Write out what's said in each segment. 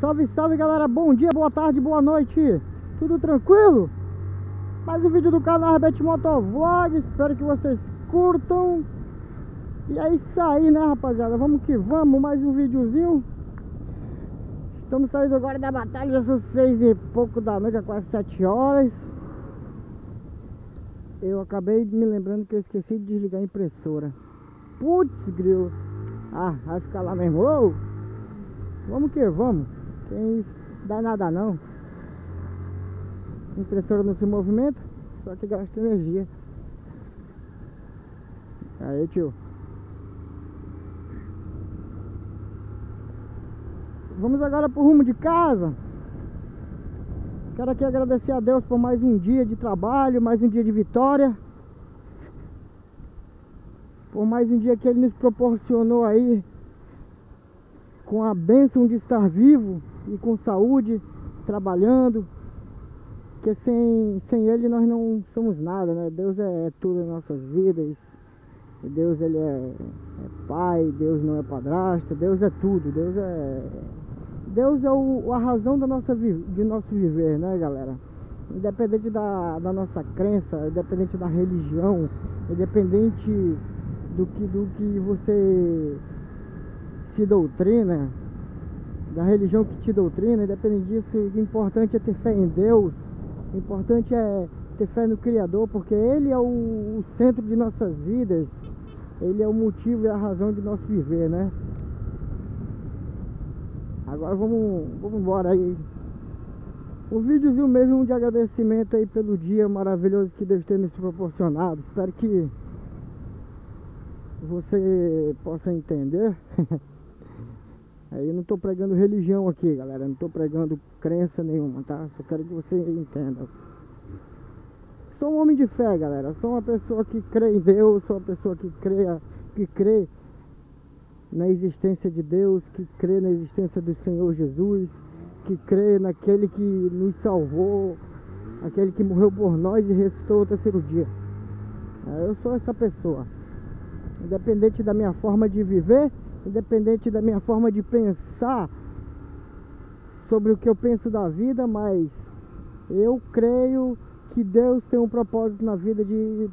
Salve, salve galera, bom dia, boa tarde, boa noite. Tudo tranquilo? Mais um vídeo do canal Rebete Motovlog. Espero que vocês curtam. E é isso aí né rapaziada, vamos que vamos, mais um videozinho. Estamos saindo agora da batalha, já são seis e pouco da noite, quase sete horas. Eu acabei me lembrando que eu esqueci de desligar a impressora. Putz, grilo. Ah, vai ficar lá mesmo! Vamos que vamos. Tem dá nada não. Impressora não se movimenta, só que gasta energia. Aí tio. Vamos agora pro rumo de casa. Quero aqui agradecer a Deus por mais um dia de trabalho, mais um dia de vitória. Por mais um dia que Ele nos proporcionou aí com a bênção de estar vivo e com saúde, trabalhando, porque sem, sem Ele nós não somos nada, né? Deus é, é tudo em nossas vidas, Deus Ele é, é, Pai, Deus não é padrasto, Deus é tudo, Deus é... Deus é o, a razão da nossa, de nosso viver, né galera? Independente da, da nossa crença, independente da religião, independente do que, do que você se doutrina, da religião que te doutrina, independente disso, o importante é ter fé em Deus, o importante é ter fé no Criador, porque Ele é o, o centro de nossas vidas, Ele é o motivo e a razão de nosso viver, né? Agora vamos, vamos embora aí. O videozinho mesmo de agradecimento aí pelo dia maravilhoso que Deus tem nos proporcionado. Espero que você possa entender. Aí eu não estou pregando religião aqui, galera. Não estou pregando crença nenhuma, tá? Só quero que você entenda. Sou um homem de fé, galera. Sou uma pessoa que crê em Deus. Sou uma pessoa que crê, que crê na existência de Deus, que crê na existência do Senhor Jesus, que crê naquele que nos salvou, aquele que morreu por nós e ressuscitou o terceiro dia. É, eu sou essa pessoa. Independente da minha forma de viver, independente da minha forma de pensar sobre o que eu penso da vida, mas eu creio que Deus tem um propósito na vida de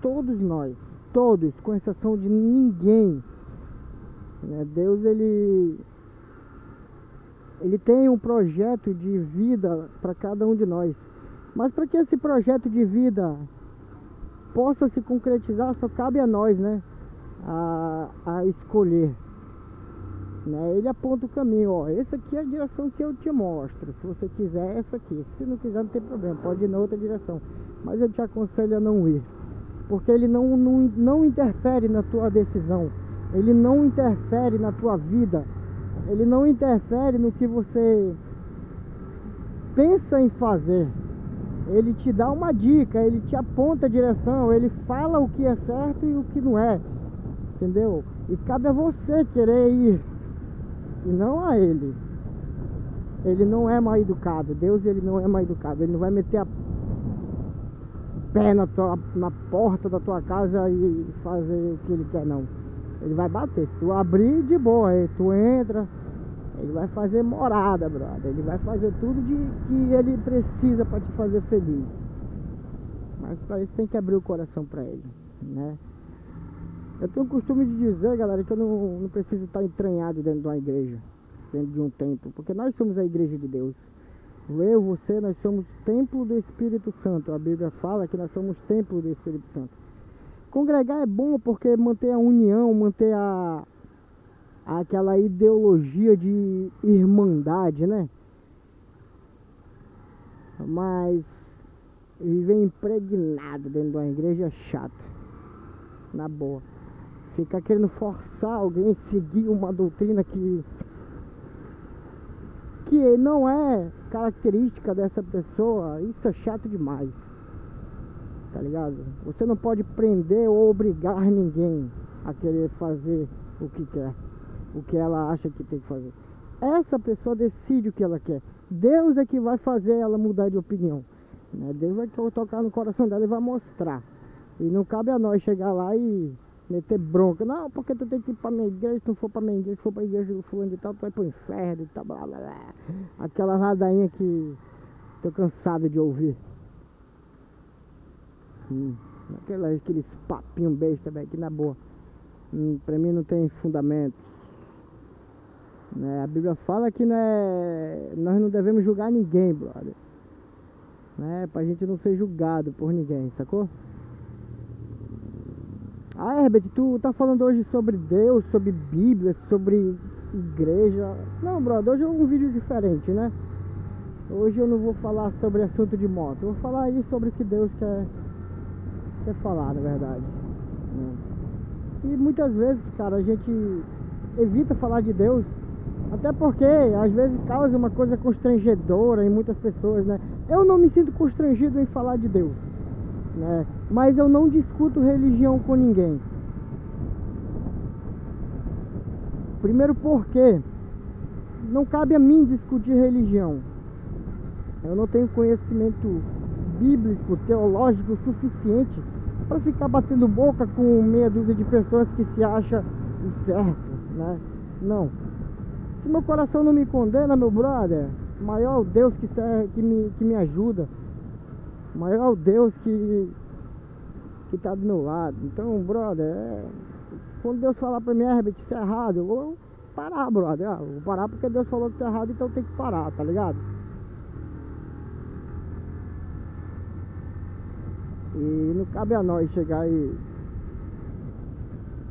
todos nós, todos, com exceção de ninguém. Né? Deus ele ele tem um projeto de vida para cada um de nós. Mas para que esse projeto de vida possa se concretizar, só cabe a nós, né? A, a escolher. Né? Ele aponta o caminho, ó, essa aqui é a direção que eu te mostro. Se você quiser, essa aqui. Se não quiser, não tem problema, pode ir na outra direção. Mas eu te aconselho a não ir. Porque ele não, não, não interfere na tua decisão. Ele não interfere na tua vida. Ele não interfere no que você pensa em fazer. Ele te dá uma dica, ele te aponta a direção, ele fala o que é certo e o que não é entendeu? E cabe a você querer ir e não a ele. Ele não é mal educado, Deus ele não é mal educado, ele não vai meter a pé na, tua, na porta da tua casa e fazer o que ele quer não. Ele vai bater, se tu abrir de boa, aí tu entra, ele vai fazer morada, brother. Ele vai fazer tudo de que ele precisa para te fazer feliz. Mas para isso tem que abrir o coração para ele, né? Eu tenho o costume de dizer, galera, que eu não, não preciso estar entranhado dentro de uma igreja, dentro de um templo, porque nós somos a igreja de Deus. Eu, você, nós somos templo do Espírito Santo. A Bíblia fala que nós somos templo do Espírito Santo. Congregar é bom porque manter a união, manter a, aquela ideologia de irmandade, né? Mas viver impregnado dentro de uma igreja é chato. Na boa. Ficar querendo forçar alguém a seguir uma doutrina que que não é característica dessa pessoa, isso é chato demais. Tá ligado? Você não pode prender ou obrigar ninguém a querer fazer o que quer, o que ela acha que tem que fazer. Essa pessoa decide o que ela quer. Deus é que vai fazer ela mudar de opinião. Né? Deus vai tocar no coração dela e vai mostrar. E não cabe a nós chegar lá e meter bronca. Não, porque tu tem que ir pra minha igreja, se não for pra minha igreja, se for pra igreja do fulano de tal, tu vai pro inferno e tal, blá blá blá. Aquela ladainha que tô cansado de ouvir. Hum, aquelas, aqueles papinhos besta, velho, que na boa. Hum, pra mim não tem fundamentos. Né? A Bíblia fala que não é, nós não devemos julgar ninguém, brother. Né? Pra gente não ser julgado por ninguém, sacou? Ah, Herbert, tu tá falando hoje sobre Deus, sobre Bíblia, sobre igreja. Não, brother, hoje é um vídeo diferente, né? Hoje eu não vou falar sobre assunto de moto. Eu vou falar aí sobre o que Deus quer, quer falar, na verdade. E muitas vezes, cara, a gente evita falar de Deus até porque às vezes causa uma coisa constrangedora em muitas pessoas, né? Eu não me sinto constrangido em falar de Deus, né? Mas eu não discuto religião com ninguém. Primeiro porque não cabe a mim discutir religião. Eu não tenho conhecimento bíblico, teológico suficiente para ficar batendo boca com meia dúzia de pessoas que se acham certo, né? Não. Se meu coração não me condena, meu brother, maior Deus que, serve, que, me, que me ajuda. Maior é Deus que, que tá do meu lado. Então, brother, é, quando Deus falar pra mim, é, Herbert, isso é errado, eu vou parar, brother. Ah, vou parar porque Deus falou que tá errado, então tem que parar, tá ligado? E não cabe a nós chegar e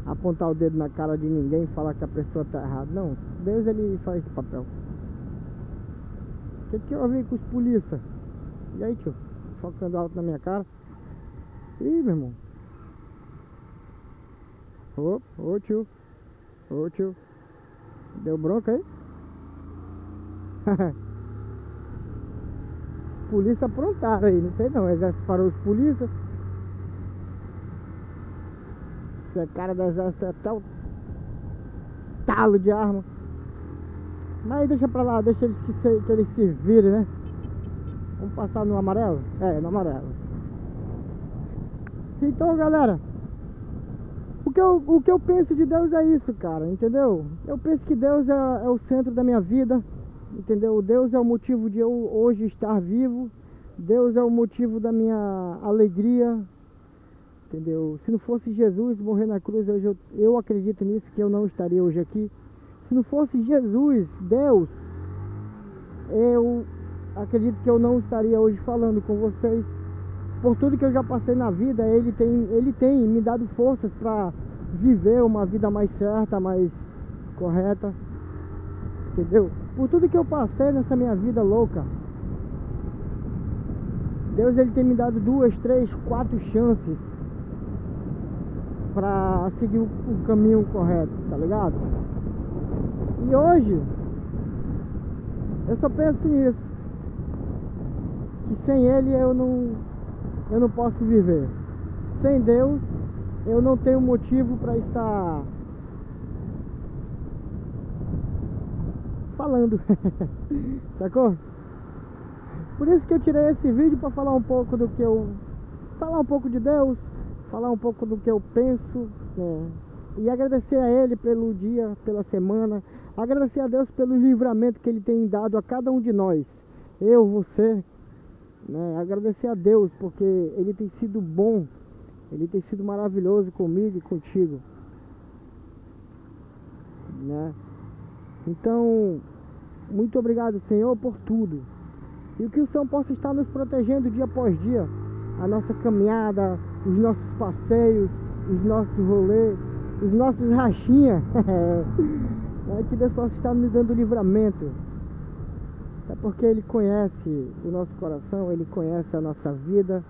apontar o dedo na cara de ninguém e falar que a pessoa tá errada. Não, Deus ele faz esse papel. O que, que eu vi com os polícia? E aí, tio? Focando alto na minha cara. Ih, meu irmão. Ô, ô tio. Ô tio. Deu bronca aí? os polícia aprontaram aí, não sei não. O exército parou os polícia. Esse cara do exército é tal talo de arma. Mas deixa pra lá, deixa eles que, se, que eles se virem, né? Vamos passar no amarelo? É, no amarelo. Então, galera, o que, eu, o que eu penso de Deus é isso, cara, entendeu? Eu penso que Deus é, é o centro da minha vida, entendeu? Deus é o motivo de eu hoje estar vivo, Deus é o motivo da minha alegria, entendeu? Se não fosse Jesus morrer na cruz, eu, eu acredito nisso, que eu não estaria hoje aqui. Se não fosse Jesus, Deus, eu acredito que eu não estaria hoje falando com vocês. Por tudo que eu já passei na vida, ele tem, ele tem me dado forças para viver uma vida mais certa, mais correta. Entendeu? Por tudo que eu passei nessa minha vida louca, Deus ele tem me dado duas, três, quatro chances para seguir o, caminho correto, tá ligado? E hoje eu só penso nisso. Que sem ele eu não eu não posso viver. Sem Deus eu não tenho motivo para estar falando. Sacou? Por isso que eu tirei esse vídeo para falar um pouco do que eu falar um pouco de Deus, falar um pouco do que eu penso, né? E agradecer a Ele pelo dia, pela semana, agradecer a Deus pelo livramento que Ele tem dado a cada um de nós, eu, você, né? Agradecer a Deus porque Ele tem sido bom, Ele tem sido maravilhoso comigo e contigo, né? Então, muito obrigado, Senhor, por tudo. E que o Senhor possa estar nos protegendo dia após dia, a nossa caminhada, os nossos passeios, os nossos rolês, os nossos rachinhas. é, que Deus possa estar nos dando livramento. É porque Ele conhece o nosso coração, Ele conhece a nossa vida.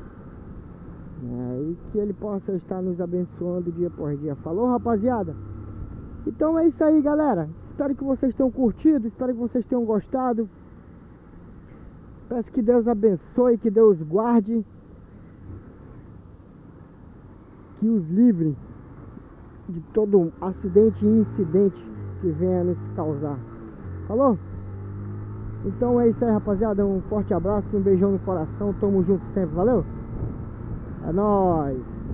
É, e que Ele possa estar nos abençoando dia por dia. Falou, rapaziada? Então é isso aí, galera. Espero que vocês tenham curtido, espero que vocês tenham gostado. Peço que Deus abençoe, que Deus guarde que os livre de todo acidente e incidente que venha nos causar. Falou? Então é isso aí, rapaziada. Um forte abraço, um beijão no coração. Tamo junto sempre. Valeu? É nóis!